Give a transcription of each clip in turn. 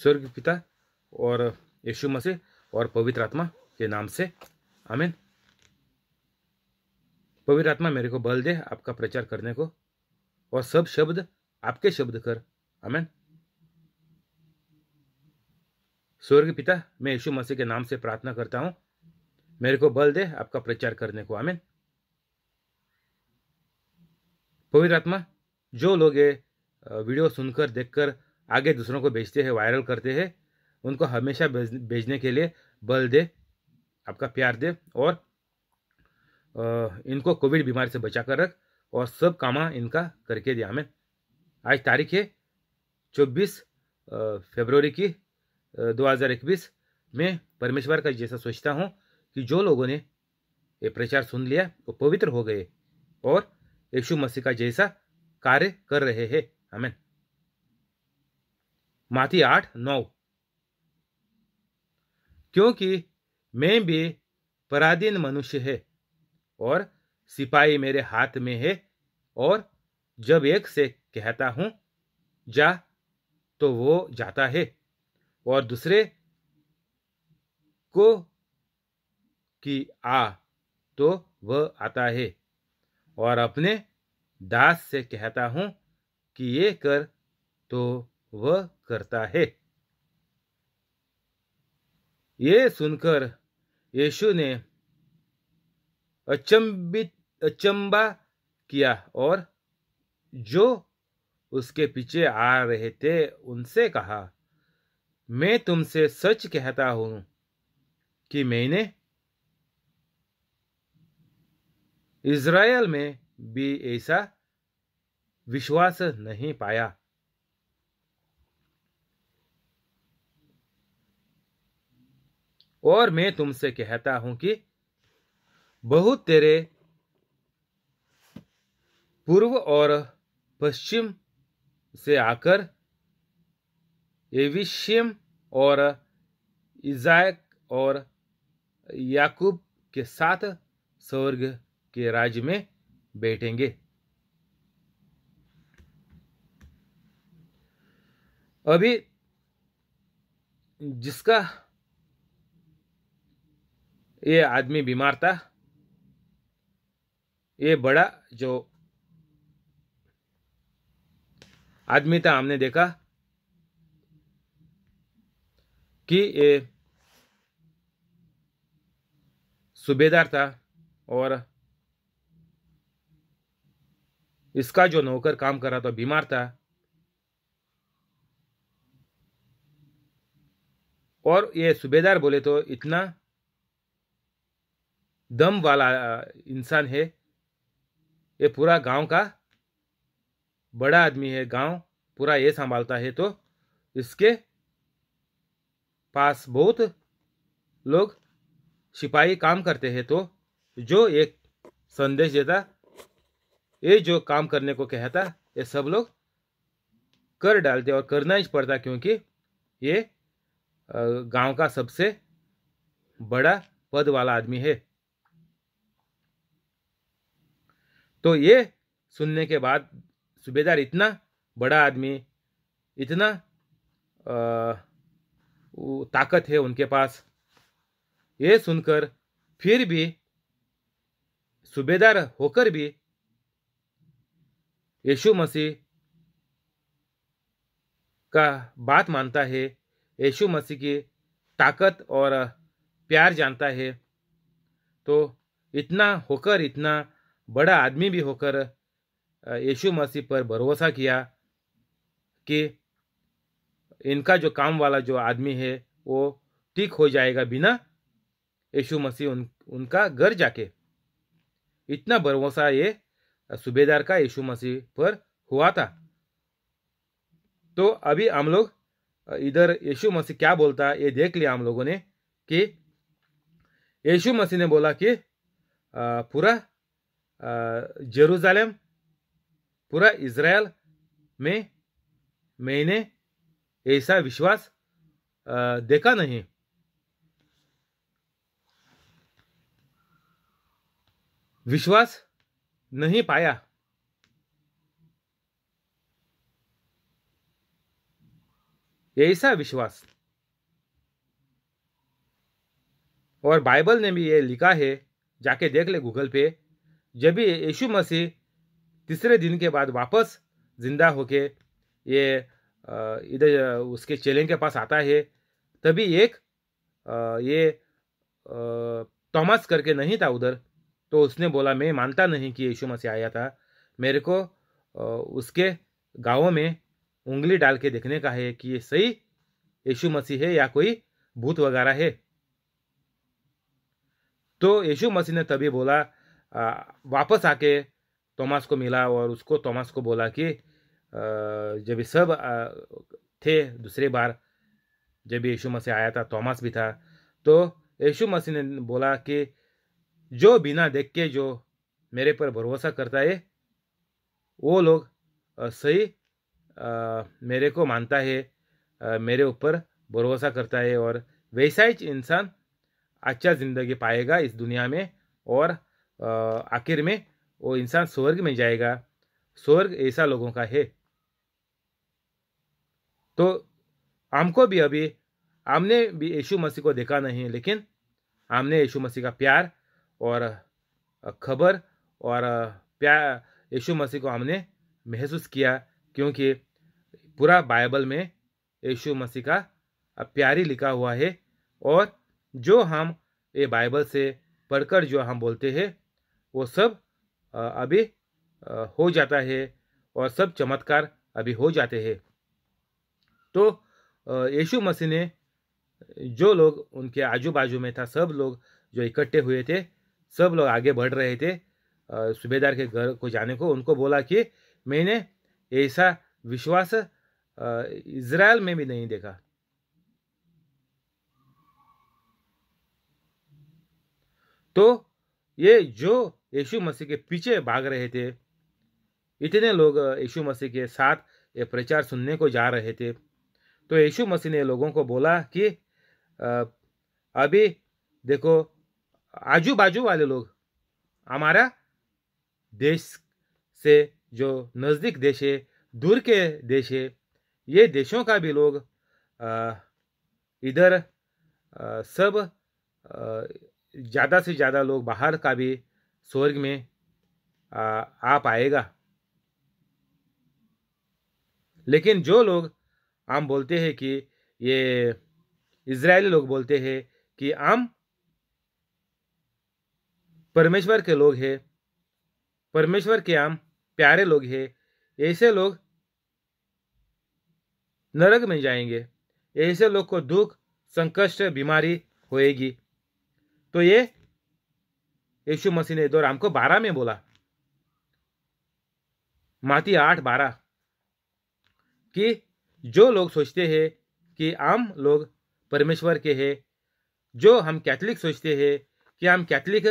स्वर्ग पिता और यीशु मसीह और पवित्र आत्मा के नाम से। आमीन। पवित्र आत्मा मेरे को बल दे आपका प्रचार करने को और सब शब्द आपके शब्द कर। आमीन। स्वर्ग पिता, मैं यीशु मसीह के नाम से प्रार्थना करता हूँ। मेरे को बल दे आपका प्रचार करने को। आमीन। पवित्र आत्मा, जो लोग ये वीडियो सुनकर, देखकर आगे दूसरों को भेजते हैं वायरल करते हैं, उनको हमेशा भेजने के लिए बल दे, आपका प्यार दे और इनको कोविड बीमारी से बचा कर रख और सब कामा इनका करके दिया हमें आज तारीख है चौबीस फरवरी की 2021 में परमेश्वर का जैसा सोचता हूँ कि जो लोगों ने ये प्रचार सुन लिया, वो पवित्र हो गए और यीशु मसीह का जैसा कार्य कर रहे हैं हमें माथी आठ, नौ। क्योंकि मैं भी पराधीन मनुष्य है और सिपाही मेरे हाथ में है और जब एक से कहता हूँ, जा तो वो जाता है और दूसरे को कि, आ तो वह आता है और अपने दास से कहता हूँ कि ये कर तो वह करता है। ये सुनकर यीशु ने अचंबित, अचंबा किया और जो उसके पीछे आ रहे थे उनसे कहा, मैं तुमसे सच कहता हूँ कि मैंने इज़राइल में भी ऐसा विश्वास नहीं पाया। और मैं तुमसे कहता हूँ कि बहुत तेरे पूर्व और पश्चिम से आकर एविशियम और इजाक और याकूब के साथ स्वर्ग के राज्य में बैठेंगे। अभी जिसका ये आदमी बीमार था। ये बड़ा जो आदमी था, हमने देखा कि ये सूबेदार था और इसका जो नौकर काम कर रहा था, बीमार था। और ये सूबेदार बोले तो इतना दम वाला इंसान है। ये पूरा गाँव का बड़ा आदमी है, गाँव पूरा ये संभालता है। तो इसके पास बहुत लोग सिपाही काम करते हैं। तो जो एक संदेश देता, ये जो काम करने को कहता, ये सब लोग कर डालते और करना ही पड़ता क्योंकि ये गाँव का सबसे बड़ा पद वाला आदमी है। तो ये सुनने के बाद सूबेदार इतना बड़ा आदमी इतना आ, ताकत है उनके पास। ये सुनकर फिर भी सूबेदार होकर भी यीशु मसीह का बात मानता है यीशु मसीह की ताकत और प्यार जानता है। तो इतना होकर इतना बड़ा आदमी भी होकर यीशु मसीह पर भरोसा किया कि इनका जो काम वाला जो आदमी है, वो ठीक हो जाएगा बिना यीशु मसीह उन, उनका घर जाके। इतना भरोसा ये सूबेदार का यीशु मसीह पर हुआ था। तो अभी हम लोग इधर यीशु मसीह क्या बोलता ये देख लिया हम लोगों ने कि यीशु मसीह ने बोला कि पूरा जेरूजालेम पूरा इसराइल में मैंने ऐसा विश्वास देखा नहीं। विश्वास नहीं पाया। ऐसा विश्वास। और बाइबल ने भी ये लिखा है, जाके देख ले गूगल पे। जब भी यीशु मसीह तीसरे दिन के बाद वापस ज़िंदा होके ये इधर उसके चेलें के पास आता है, तभी एक ये थॉमस करके नहीं था उधर तो उसने बोला, मैं मानता नहीं कि यीशु मसीह आया था। मेरे को उसके गाँव में उंगली डाल के देखने का है कि ये सही यीशु मसीह है या कोई भूत वगैरह है। तो यीशु मसीह ने तभी बोला वापस आके थॉमस को मिला और उसको थॉमस को बोला कि जब सब थे दूसरे बार, जब यीशु मसीह आया था थॉमस भी था तो यीशु मसीह ने बोला कि, जो बिना देख के जो मेरे पर भरोसा करता है, वो लोग सही मेरे को मानता है मेरे ऊपर भरोसा करता है और वैसा ही इंसान अच्छा ज़िंदगी पाएगा इस दुनिया में और आखिर में वो इंसान स्वर्ग में जाएगा। स्वर्ग ऐसा लोगों का है। तो हमको भी अभी, हमने भी यीशु मसीह को देखा नहीं, लेकिन हमने यीशु मसीह का प्यार और खबर और प्यार यीशु मसीह को हमने महसूस किया, क्योंकि पूरा बाइबल में यीशु मसीह का प्यारी लिखा हुआ है और जो हम ये बाइबल से पढ़कर जो हम बोलते हैं वो सब अभी हो जाता है और सब चमत्कार अभी हो जाते हैं। तो यीशु मसीह ने जो लोग उनके आजू बाजू में था, सब लोग जो इकट्ठे हुए थे, सब लोग आगे बढ़ रहे थे सूबेदार के घर को जाने को, उनको बोला कि मैंने ऐसा विश्वास इज़राइल में भी नहीं देखा। तो ये जो यीशु मसीह के पीछे भाग रहे थे, इतने लोग यीशु मसीह के साथ ये प्रचार सुनने को जा रहे थे। तो यीशु मसीह ने लोगों को बोला कि अभी देखो आजू बाजू वाले लोग, हमारा देश से जो नज़दीक देश है, दूर के देश है, ये देशों का भी लोग इधर सब ज़्यादा से ज़्यादा लोग बाहर का भी स्वर्ग में आ, पाएगा। लेकिन जो लोग आम बोलते हैं कि ये इसराइली लोग बोलते हैं कि आम परमेश्वर के लोग हैं परमेश्वर के आम प्यारे लोग हैं ऐसे लोग नरक में जाएँगे ऐसे लोग को दुख संकष्ट बीमारी होएगी। तो ये यीशु मसीह ने दो राम को बारह में बोला। माती आठ, बारह। कि जो लोग सोचते हैं कि आम लोग परमेश्वर के हैं, जो हम कैथलिक सोचते हैं कि हम कैथलिक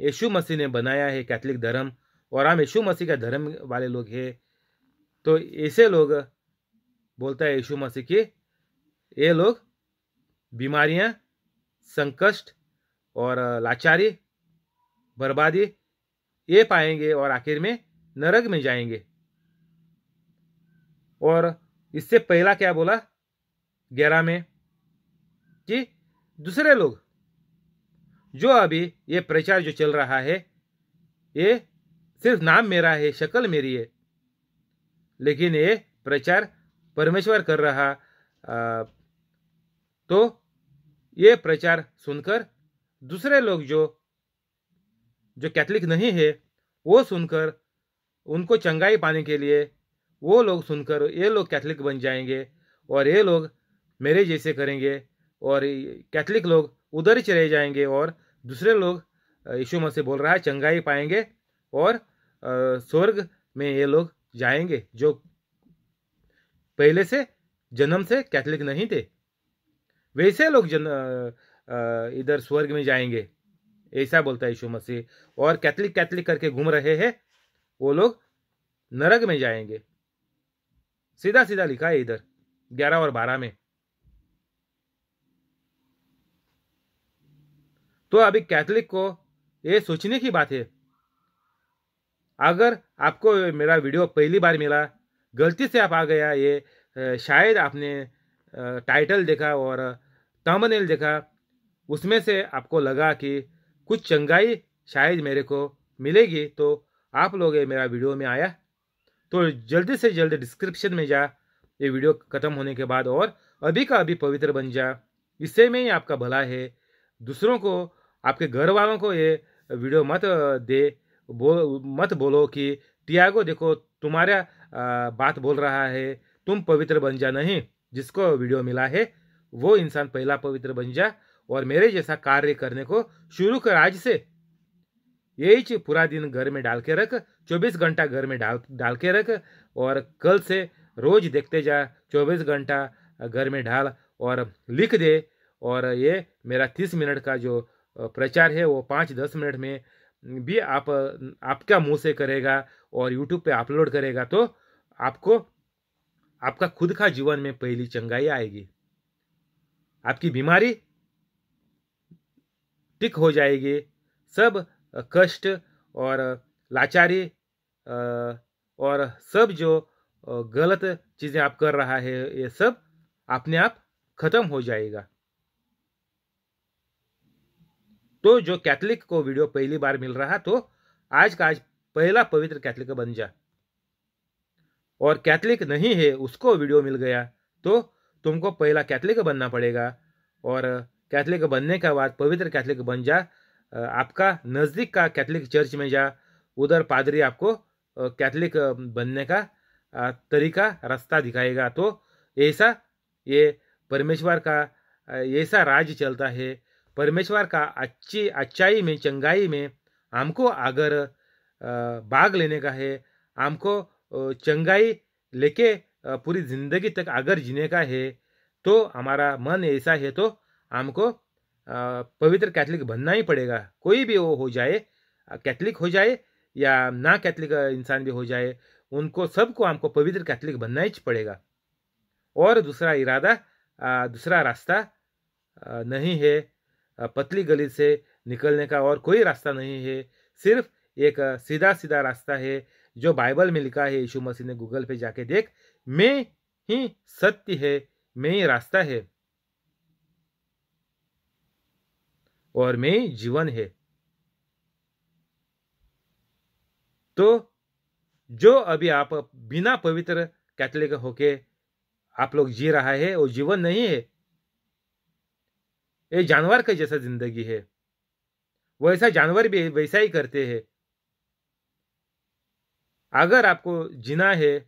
यीशु मसीह ने बनाया है कैथलिक धर्म और हम यीशु मसीह का धर्म वाले लोग हैं तो ऐसे लोग बोलता है यीशु मसीह की, ये लोग बीमारियाँ संकष्ट और लाचारी बर्बादी ये पाएँगे और आखिर में नरक में जाएँगे। और इससे पहला क्या बोला? ग्यारह में कि दूसरे लोग जो अभी ये प्रचार जो चल रहा है ये सिर्फ़ नाम मेरा है शक्ल मेरी है लेकिन ये प्रचार परमेश्वर कर रहा आ, तो ये प्रचार सुनकर दूसरे लोग जो जो कैथलिक नहीं है, वो सुनकर, उनको चंगाई पाने के लिए वो लोग सुनकर, ये लोग कैथलिक बन जाएँगे और ये लोग मेरे जैसे करेंगे और कैथलिक लोग उधर ही चले जाएँगे और दूसरे लोग, यीशु मसीह बोल रहा है, चंगाई पाएँगे और स्वर्ग में ये लोग जाएँगे जो पहले से जन्म से कैथलिक नहीं थे। वैसे लोग जन इधर स्वर्ग में जाएँगे। ऐसा बोलता है यीशु मसीह। और कैथलिक कैथलिक करके घूम रहे हैं, वो लोग नरक में जाएँगे। सीधा सीधा लिखा है इधर, ग्यारह और बारह में। तो अभी कैथलिक को ये सोचने की बात है, अगर आपको मेरा वीडियो पहली बार मिला, गलती से आप आ गया, ये शायद आपने टाइटल देखा और तमनेल देखा, उसमें से आपको लगा कि कुछ चंगाई शायद मेरे को मिलेगी तो आप लोग ये मेरा वीडियो में आया। तो जल्दी से जल्दी डिस्क्रिप्शन में जा, ये वीडियो ख़त्म होने के बाद और अभी का अभी पवित्र बन जा। इससे में ही आपका भला है। दूसरों को, आपके घर वालों को ये वीडियो मत दे, बो, मत बोलो कि टियागो देखो, तुम्हारा बात बोल रहा है, तुम पवित्र बन जा नहीं। जिसको वीडियो मिला है, वो इंसान पहला पवित्र बन जा और मेरे जैसा कार्य करने को शुरू कर आज से। यही पूरा दिन घर में डाल के रख 24 घंटा घर में डाल डाल के रख और कल से रोज देखते जा 24 घंटा घर में डाल और लिख दे और ये मेरा 30 मिनट का जो प्रचार है वो पाँच दस मिनट में भी आप, आपका मुँह से करेगा और यूट्यूब पे अपलोड करेगा तो आपको आपका खुद का जीवन में पहली चंगाई आएगी। आपकी बीमारी टिक हो जाएगी। सब कष्ट और लाचारी और सब जो गलत चीज़ें आप कर रहा है, ये सब अपने आप खत्म हो जाएगा। तो जो कैथलिक को वीडियो पहली बार मिल रहा तो आज का आज पहला पवित्र कैथलिक बन जा। और कैथलिक नहीं है, उसको वीडियो मिल गया। तो तुमको पहला कैथलिक बनना पड़ेगा। और कैथलिक बनने के बाद पवित्र कैथलिक बन जा। आपका नज़दीक का कैथलिक चर्च में जा। उधर पादरी आपको कैथलिक बनने का तरीका, रास्ता दिखाएगा। तो ऐसा ये परमेश्वर का ऐसा राज चलता है। परमेश्वर का अच्छी, अच्छाई में, चंगाई में हमको अगर भाग लेने का है। हमको चंगाई लेके पूरी ज़िंदगी तक अगर जीने का है तो हमारा मन ऐसा है तो हमको पवित्र कैथलिक बनना ही पड़ेगा। कोई भी वो हो जाए कैथलिक हो जाए या ना कैथलिक इंसान भी हो जाए, उनको सबको हमको पवित्र कैथलिक बनना ही पड़ेगा। और दूसरा इरादा दूसरा रास्ता नहीं है पतली गली से निकलने का और कोई रास्ता नहीं है। सिर्फ़ एक सीधा सीधा रास्ता है जो बाइबल में लिखा है, यीशु मसीह ने गूगल पे जाके देख, मैं ही सत्य है, मैं ही रास्ता है और मैं जीवन है। तो जो अभी आप बिना पवित्र कैथलिक होके आप लोग जी रहा है, वो जीवन नहीं है, ये जानवर का जैसा ज़िंदगी है। वैसा जानवर भी वैसा ही करते हैं। अगर आपको जीना है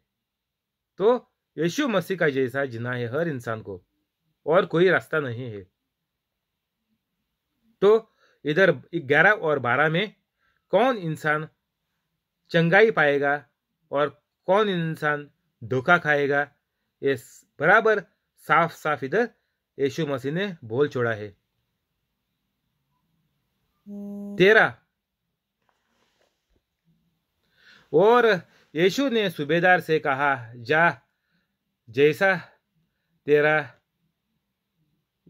तो यीशु मसीह का जैसा जीना है हर इंसान को, और कोई रास्ता नहीं है। तो इधर ग्यारह और बारह में, कौन इंसान चंगाई पाएगा और कौन इंसान धोखा खाएगा ये बराबर साफ़ साफ़ इधर यीशु मसीह ने बोल छोड़ा है। तेरा और यीशु ने सूबेदार से कहा, जा, जैसा तेरा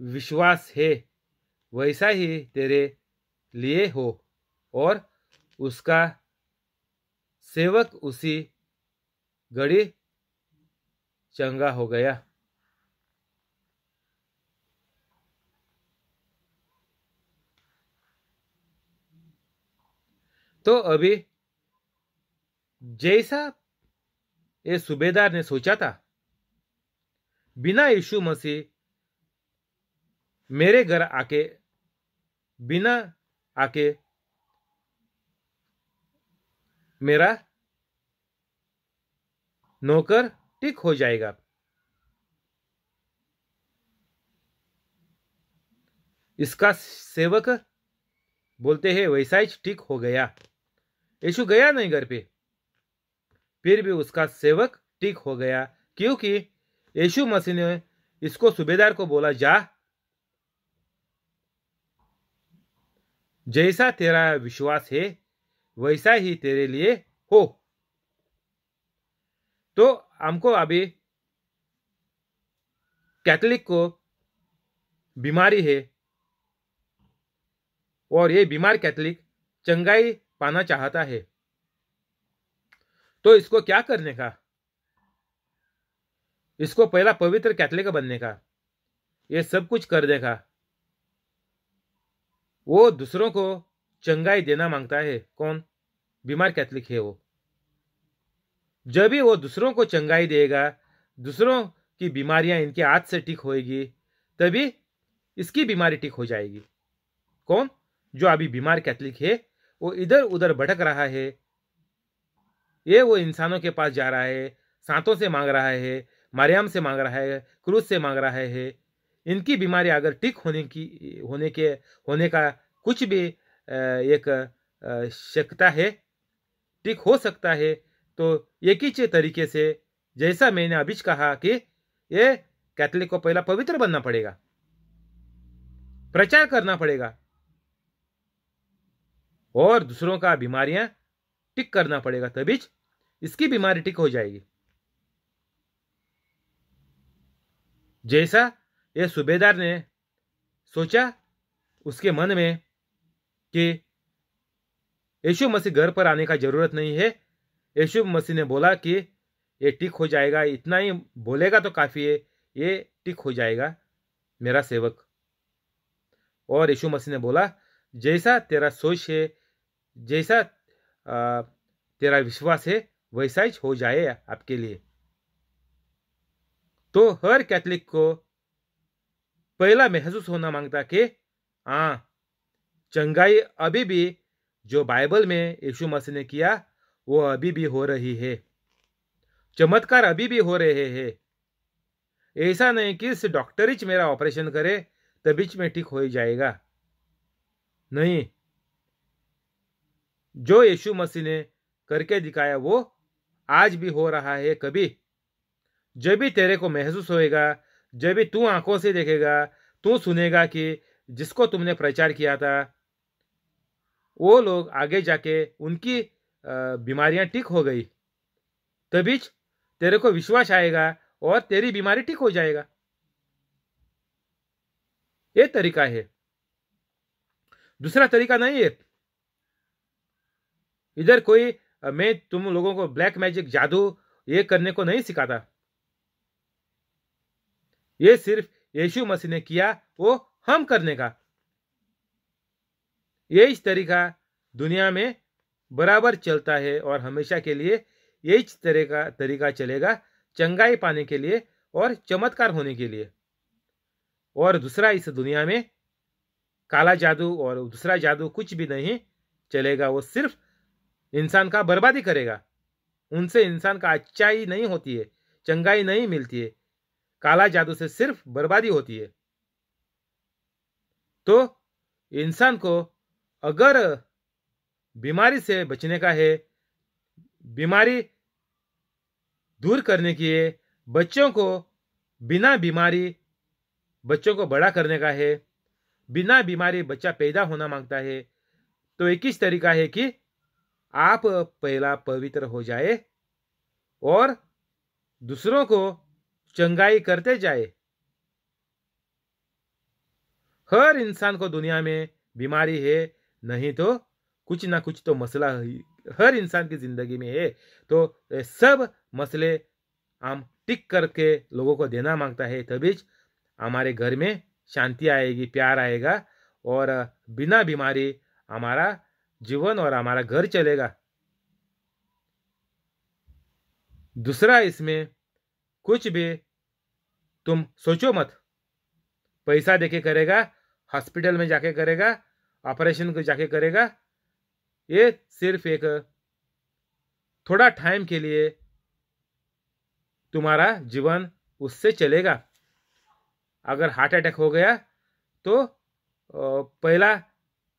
विश्वास है, वैसा ही तेरे लिए हो, और उसका सेवक उसी घड़ी चंगा हो गया। तो अभी जैसा ये सूबेदार ने सोचा था। बिना यीशु मसीह मेरे घर आके, बिना आके मेरा नौकर ठीक हो जाएगा। इसका सेवक बोलते हैं, वैसा ही ठीक हो गया। यीशु गया नहीं घर पे। फिर भी उसका सेवक ठीक हो गया, क्योंकि यीशु मसीह ने इसको सूबेदार को बोला, जा। जैसा तेरा विश्वास है, वैसा ही तेरे लिए हो। तो हमको अभी कैथलिक को बीमारी है, और ये बीमार कैथलिक चंगाई पाना चाहता है। तो इसको क्या करने का? इसको पहला पवित्र कैथलिक बनने का। ये सब कुछ कर देगा। वो दूसरों को चंगाई देना माँगता है। कौन? बीमार कैथलिक है वो। जब भी वो दूसरों को चंगाई देगा, दूसरों की बीमारियाँ इनके हाथ से ठीक होएगी, तभी इसकी बीमारी ठीक हो जाएगी। कौन? जो अभी बीमार कैथलिक है, वो इधर उधर भटक रहा है। ये वो इंसानों के पास जा रहा है, सांतों से मांग रहा है, मारियाम से मांग रहा है क्रूज से मांग रहा है। इनकी बीमारी अगर ठीक होने की, होने के, होने का कुछ भी एक शक्ता है, ठीक हो सकता है तो एक ही तरीके से, जैसा मैंने अभी कहा कि ये कैथलिक को पहला पवित्र बनना पड़ेगा। प्रचार करना पड़ेगा। और दूसरों का बीमारियाँ टिक करना पड़ेगा तभी इसकी बीमारी टिक हो जाएगी। जैसा ये सूबेदार ने सोचा, उसके मन में कि यशु मसीह घर पर आने का ज़रूरत नहीं है। यशु मसीह ने बोला कि ये टिक हो जाएगा, इतना ही बोलेगा तो काफ़ी है, ये टिक हो जाएगा मेरा सेवक। और यशु मसीह ने बोला, जैसा तेरा सोच है, जैसा तेरा विश्वास है वैसा ही हो जाए आपके लिए। तो हर कैथलिक को पहला महसूस होना माँगता कि हाँ चंगाई अभी भी जो बाइबल में यीशु मसीह ने किया, वो अभी भी हो रही है। चमत्कार अभी भी हो रहे हैं। ऐसा नहीं कि डॉक्टर ही मेरा ऑपरेशन करे तभी में ठीक हो जाएगा। नहीं जो यीशु मसीह ने करके दिखाया, वो आज भी हो रहा है कभी। जब भी तेरे को महसूस होएगा, जब भी तू आँखों से देखेगा, तू सुनेगा कि जिसको तुमने प्रचार किया था, वो लोग आगे जाके उनकी बीमारियाँ ठीक हो गई। तभी तेरे को विश्वास आएगा और तेरी बीमारी ठीक हो जाएगा। ये तरीका है। दूसरा तरीका नहीं है। इधर कोई मैं तुम लोगों को ब्लैक मैजिक जादू ये करने को नहीं सिखाता। ये सिर्फ़ यीशु मसीह ने किया, वो हम करने का। ये इस तरीका दुनिया में बराबर चलता है और हमेशा के लिए यही तरह का तरीका चलेगा चंगाई पाने के लिए और चमत्कार होने के लिए। और दूसरा इस दुनिया में काला जादू और दूसरा जादू कुछ भी नहीं चलेगा, वो सिर्फ़ इंसान का बर्बादी करेगा। उनसे इंसान का अच्छाई नहीं होती है, चंगाई नहीं मिलती है। काला जादू से सिर्फ़ बर्बादी होती है। तो इंसान को अगर बीमारी से बचने का है, बीमारी दूर करने की है, बच्चों को बिना बीमारी, बच्चों को बड़ा करने का है, बिना बीमारी बच्चा पैदा होना माँगता है तो एक ही तरीका है कि आप पहला पवित्र हो जाए और दूसरों को चंगाई करते जाए। हर इंसान को दुनिया में बीमारी है, नहीं तो कुछ ना कुछ तो मसला हर इंसान की ज़िंदगी में है। तो सब मसले हम टिक करके लोगों को देना माँगता है, तभी हमारे घर में शांति आएगी, प्यार आएगा और बिना बीमारी हमारा जीवन और हमारा घर चलेगा। दूसरा इसमें कुछ भी तुम सोचो मत। पैसा देके करेगा, हॉस्पिटल में जाके करेगा, ऑपरेशन को जाके करेगा। ये सिर्फ़ एक थोड़ा टाइम के लिए तुम्हारा जीवन उससे चलेगा। अगर हार्ट अटैक हो गया तो पहला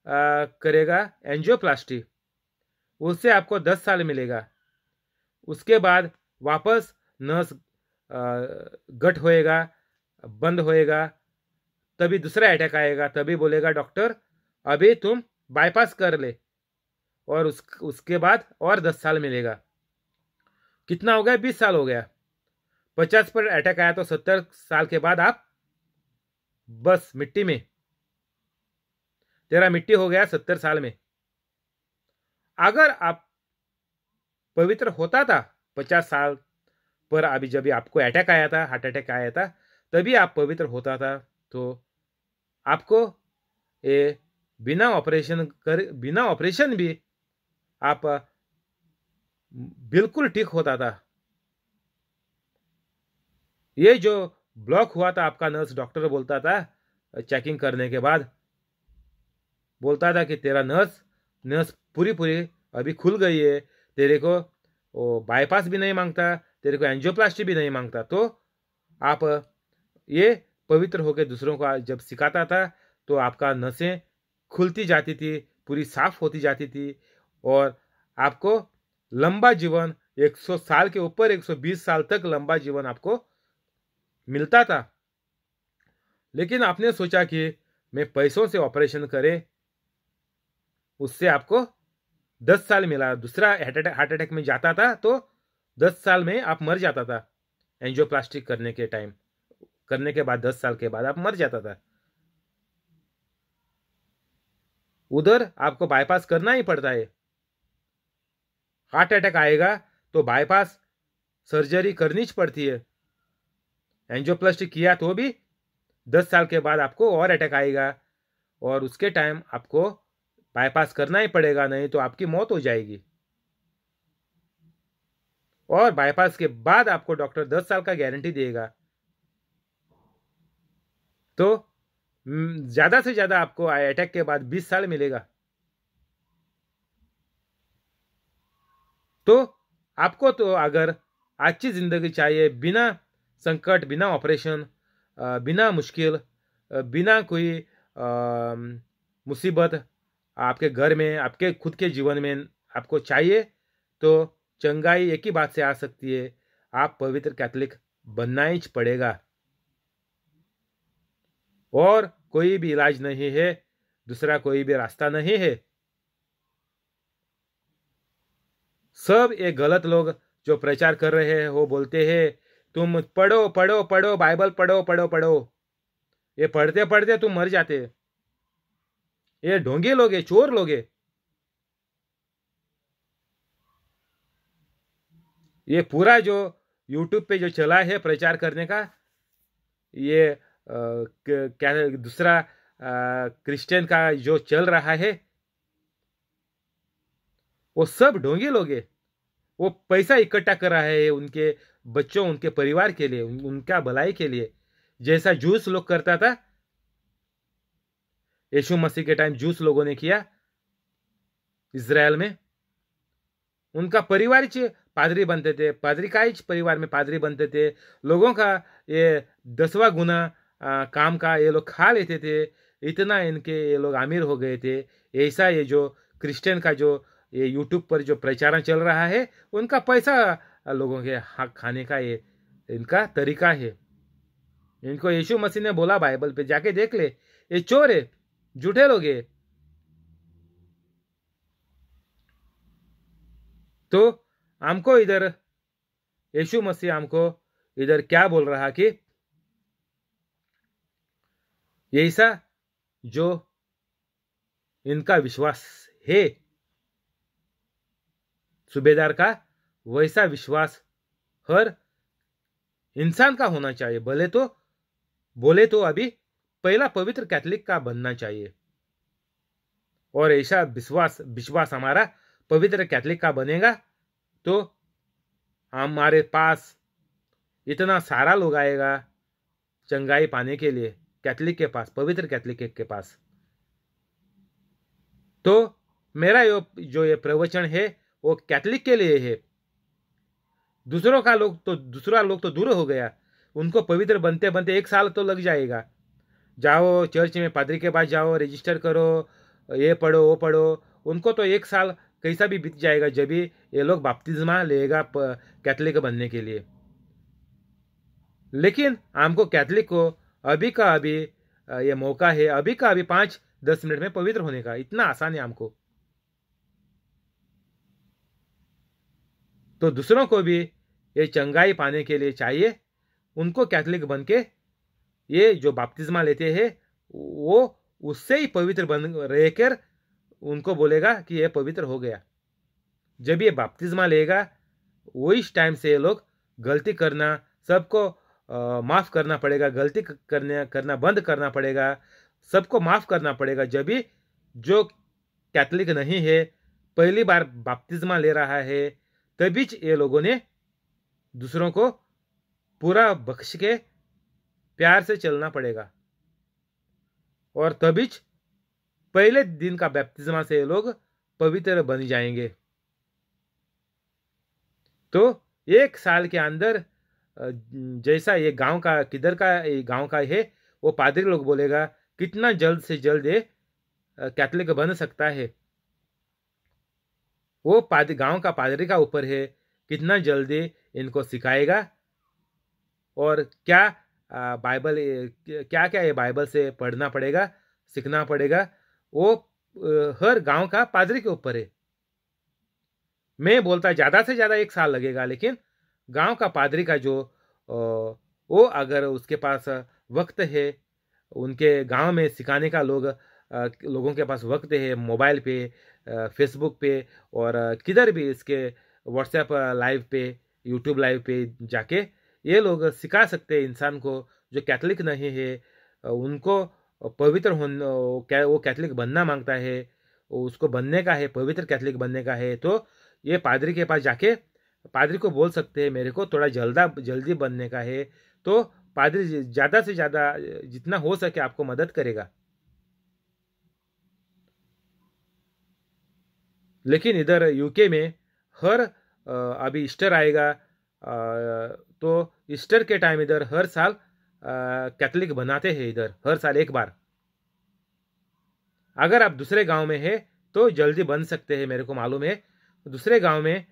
करेगा एंजियोप्लास्टी। उससे आपको दस साल मिलेगा। उसके बाद वापस नस गट होएगा, बंद होएगा, तभी दूसरा अटैक आएगा, तभी बोलेगा, डॉक्टर, अभी तुम बाईपास कर ले। और उस, उसके बाद और दस साल मिलेगा। कितना हो गया? बीस साल हो गया। पचास पर अटैक आया तो सत्तर साल के बाद आप बस मिट्टी में तेरा मिट्टी हो गया सत्तर साल में। अगर आप पवित्र होता था पचास साल पर, अभी जब आपको अटैक आया था हार्ट अटैक आया था, तभी आप पवित्र होता था तो आपको ये बिना ऑपरेशन कर, बिना ऑपरेशन भी आप बिल्कुल ठीक होता था। ये जो ब्लॉक हुआ था, आपका नर्स डॉक्टर बोलता था चेकिंग करने के बाद बोलता था कि तेरा नर्स नर्स पूरी पूरी अभी खुल गई है। तेरे को बाईपास भी नहीं माँगता, तेरे को एंजियोप्लास्टी भी नहीं माँगता। तो आप, ये पवित्र होकर दूसरों को जब सिखाता था तो आपका नसें खुलती जाती थी, पूरी साफ़ होती जाती थी और आपको लंबा जीवन 100 साल के ऊपर 120 साल तक लंबा जीवन आपको मिलता था। लेकिन आपने सोचा कि मैं पैसों से ऑपरेशन करे उससे आपको दस साल मिला। दूसरा हार्ट अटैक में जाता था तो दस साल में आप मर जाता था एंजियोप्लास्टिक करने के टाइम करने के बाद, दस साल के बाद आप मर जाता था। उधर आपको बाईपास करना ही पड़ता है। हार्ट अटैक आएगा तो बाईपास सर्जरी करनी पड़ती है। एंजियोप्लास्टिक किया तो भी दस साल के बाद आपको और अटैक आएगा। और उसके टाइम आपको बाईपास करना ही पड़ेगा, नहीं तो आपकी मौत हो जाएगी। और बाईपास के बाद आपको डॉक्टर दस साल का गारंटी देगा। तो ज़्यादा से ज़्यादा आपको आई अटैक के बाद बीस साल मिलेगा। तो आपको तो अगर अच्छी ज़िंदगी चाहिए, बिना संकट, बिना ऑपरेशन बिना मुश्किल बिना कोई मुसीबत आपके घर में, आपके खुद के जीवन में आपको चाहिए तो चंगाई एक ही बात से आ सकती है, आप पवित्र कैथलिक बनना ही पड़ेगा। और कोई भी इलाज नहीं है, दूसरा कोई भी रास्ता नहीं है। सब ये गलत लोग जो प्रचार कर रहे हैं, वो बोलते हैं, तुम पढ़ो पढ़ो पढ़ो, बाइबल पढ़ो पढ़ो पढ़ो। ये पढ़ते पढ़ते तुम मर जाते ये ढोंगे लोग है चोर लोग। है ये पूरा जो यूट्यूब पे जो चला है प्रचार करने का, ये क्या दूसरा क्रिश्चियन का जो चल रहा है, वो सब ढोंगे लोग। है वो पैसा इकट्ठा कर रहा है उनके बच्चों, उनके परिवार के लिए उनका भलाई के लिए। जैसा जूस लोग करता था यीशु मसीह के टाइम जूस लोगों ने किया इसराइल में। उनका परिवार पादरी बनते थे पादरी का ही परिवार में पादरी बनते थे। लोगों का ये दसवा गुना आ, काम का ये लोग खा लेते थे इतना इनके ये लोग आमिर हो गए थे। ऐसा ये जो क्रिश्चियन का जो ये यूट्यूब पर जो प्रचारण चल रहा है उनका पैसा लोगों के हक खाने का ये इनका तरीका है। इनको यीशु मसीह ने बोला बाइबल पे जाके देख ले ये चोर है। झूठे लोग तो हमको इधर, यीशु मसीह हमको इधर क्या बोल रहा कि ऐसा जो इनका विश्वास है, सुबेदार का वैसा विश्वास हर इंसान का होना चाहिए। भले तो बोले तो अभी पहला पवित्र कैथलिक का बनना चाहिए। और ऐसा विश्वास विश्वास हमारा पवित्र कैथलिक का बनेगा तो हमारे पास इतना सारा लोग आएगा चंगाई पाने के लिए, कैथलिक के पास, पवित्र कैथलिक के पास। तो मेरा यो, जो ये प्रवचन है, वो कैथलिक के लिए है। दूसरों का लोग तो दूसरा लोग तो दूर हो गया। उनको पवित्र बनते बनते एक साल तो लग जाएगा। जाओ, चर्च में पादरी के पास जाओ रजिस्टर करो, ये पढ़ो, वो पढ़ो। उनको तो एक साल कैसा भी बीत जाएगा जब भी ये लोग बाप्तिज्मा लेगा कैथलिक बनने के लिए। लेकिन हमको कैथलिक को अभी का अभी ये मौका है, अभी का अभी पाँच, दस मिनट में पवित्र होने का। इतना आसान है हमको। तो दूसरों को भी ये चंगाई पाने के लिए चाहिए। उनको कैथलिक बन के ये जो बाप्तिज्मा लेते हैं, वो उससे ही पवित्र बन रहकर उनको बोलेगा कि ये पवित्र हो गया। जब ये बाप्तिज्मा लेगा वो इस टाइम से ये लोग गलती करना, सबको माफ़ करना पड़ेगा, गलती करने, करना बंद करना पड़ेगा, सबको माफ़ करना पड़ेगा। जब भी जो कैथलिक नहीं है, पहली बार बाप्तिज्मा ले रहा है, तभी ये लोगों ने दूसरों को पूरा बख्श के प्यार से चलना पड़ेगा। और तभी पहले दिन का बैप्तिज्मा से ये लोग पवित्र बन जाएँगे। तो एक साल के अंदर जैसा ये गाँव का, किधर का, ये गाँव का है, वो पादरी लोग बोलेगा, कितना जल्द से जल्द ये कैथलिक बन सकता है? वो पाद, गाँव का पादरी का ऊपर है, कितना जल्दी इनको सिखाएगा? और क्या बाइबल क्या क्या ये बाइबल से पढ़ना पड़ेगा, सीखना पड़ेगा, वो हर गाँव का पादरी के ऊपर है। मैं बोलता ज़्यादा से ज़्यादा एक साल लगेगा, लेकिन गाँव का पादरी का जो वो अगर उसके पास वक्त है, उनके गाँव में सिखाने का लोग लोगों के पास वक्त है, मोबाइल पे फेसबुक पे और किधर भी इसके, व्हाट्सएप लाइव पे, यूट्यूब लाइव पे जाके ये लोग सिखा सकते हैं इंसान को जो कैथलिक नहीं है उनको पवित्र होने वो कैथलिक बनना माँगता है उसको बनने का है, पवित्र कैथलिक बनने का है तो ये पादरी के पास जाके पादरी को बोल सकते हैं, मेरे को थोड़ा जल्दा, जल्दी बनने का है तो पादरी ज़्यादा से ज़्यादा, जितना हो सके आपको मदद करेगा। लेकिन इधर यूके में हर अभी ईस्टर आएगा तो ईस्टर के टाइम इधर हर साल कैथलिक बनाते हैं इधर, हर साल एक बार। अगर आप दूसरे गाँव में है तो जल्दी बन सकते हैं, मेरे को मालूम है। दूसरे गाँव में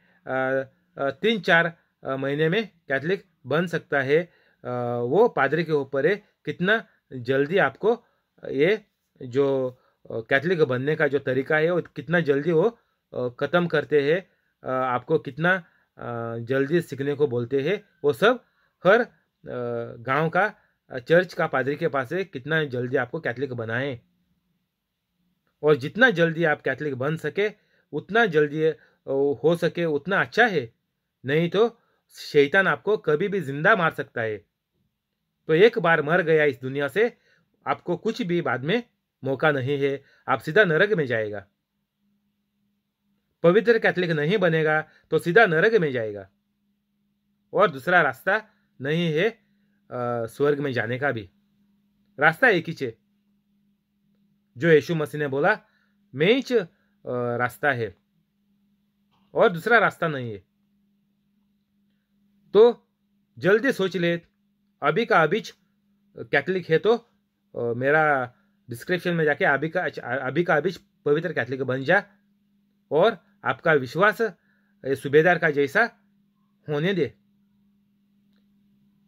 तीन चार महीने में कैथलिक बन सकता है। वो पादरी के ऊपर है, कितना जल्दी आपको ये जो कैथलिक बनने का जो तरीका है, वो कितना जल्दी वो ख़त्म करते हैं। आपको कितना जल्दी सीखने को बोलते हैं। वो सब हर गाँव का चर्च का पादरी के पास है कितना जल्दी आपको कैथलिक बनाएँ। और जितना जल्दी आप कैथलिक बन सके, उतना जल्दी हो सके, उतना अच्छा है। नहीं तो शैतान आपको कभी भी ज़िंदा मार सकता है। तो एक बार मर गया इस दुनिया से, आपको कुछ भी बाद में मौका नहीं है। आप सीधा नरक में जाएगा। पवित्र कैथलिक नहीं बनेगा तो सीधा नरक में जाएगा। और दूसरा रास्ता नहीं है स्वर्ग में जाने का भी। रास्ता एक ही है जो यीशु मसीह ने बोला, मेच रास्ता है। और दूसरा रास्ता नहीं है। तो जल्दी सोच ले, अभी का अभी कैथलिक है तो मेरा डिस्क्रिप्शन में जाके अभी का अभी का अभी पवित्र कैथलिक बन जा। और आपका विश्वास सूबेदार का जैसा होने दे।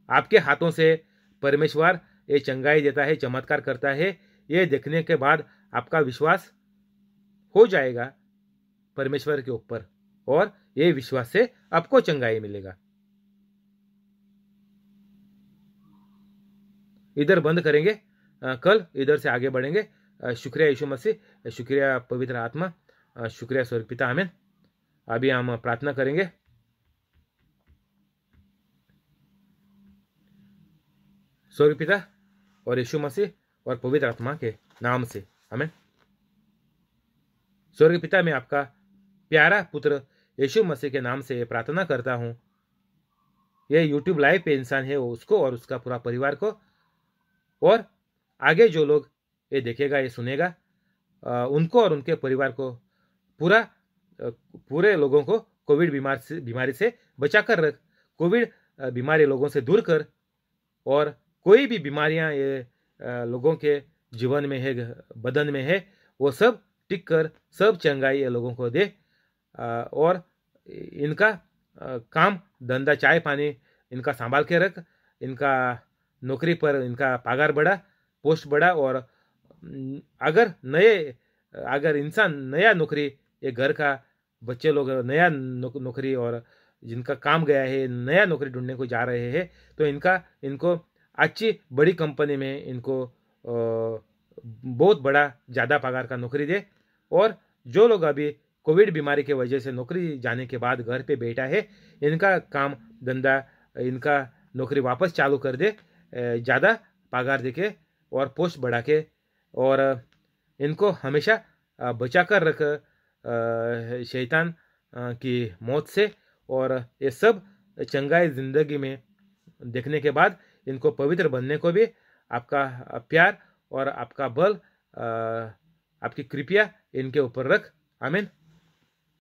आपके हाथों से परमेश्वर ये चंगाई देता है, चमत्कार करता है, ये देखने के बाद आपका विश्वास हो जाएगा परमेश्वर के ऊपर, और ये विश्वास से आपको चंगाई मिलेगा। इधर बंद करेंगे कल इधर से आगे बढ़ेंगे। शुक्रिया यीशु मसीह, शुक्रिया पवित्र आत्मा। शुक्रिया स्वर्ग पिता हमें अभी हम प्रार्थना करेंगे। स्वर्ग पिता और यीशु मसीह और पवित्र आत्मा के नाम से हमें स्वर्ग पिता में आपका प्यारा पुत्र यीशु मसीह के नाम से प्रार्थना करता हूँ। यह यूट्यूब लाइव पे इंसान है, वो उसको और उसका पूरा परिवार को। और आगे जो लोग ये देखेगा, ये सुनेगा उनको और उनके परिवार को पूरा पूरे लोगों को कोविड बीमार से, बीमारी से बचा कर रख। कोविड बीमारी लोगों से दूर कर और कोई भी बीमारियाँ ये लोगों के जीवन में है, बदन में है, वो सब टिक कर, सब चंगाई ये लोगों को दे और इनका काम धंधा, चाय पानी इनका संभाल के रख, इनका नौकरी पर इनका पगार बढ़ा, पोस्ट बढ़ा और अगर नए, अगर इंसान नया नौकरी ये घर का बच्चे लोग नया नौकरी और जिनका काम गया है, नया नौकरी ढूँढने को जा रहे हैं तो इनका, इनको अच्छी बड़ी कंपनी में इनको बहुत बड़ा ज़्यादा पगार का नौकरी दे और जो लोग अभी कोविड बीमारी के वजह से नौकरी जाने के बाद घर पे बैठा है, इनका काम धंधा, इनका नौकरी वापस चालू कर दे ज़्यादा पगार दे के और पोस्ट बढ़ा के और इनको हमेशा बचा कर रख शैतान की मौत से और ये सब चंगाई ज़िंदगी में देखने के बाद इनको पवित्र बनने को भी आपका प्यार और आपका बल आपकी कृपया इनके ऊपर रख। आमीन।